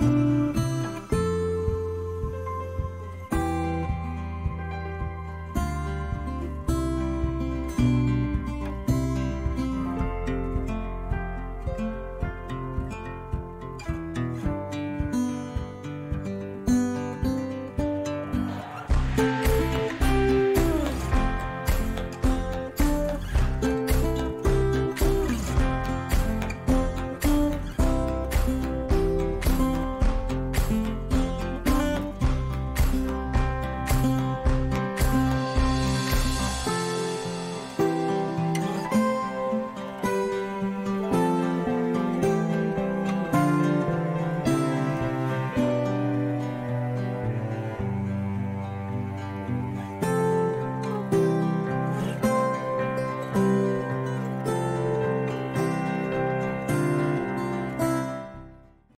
Bye.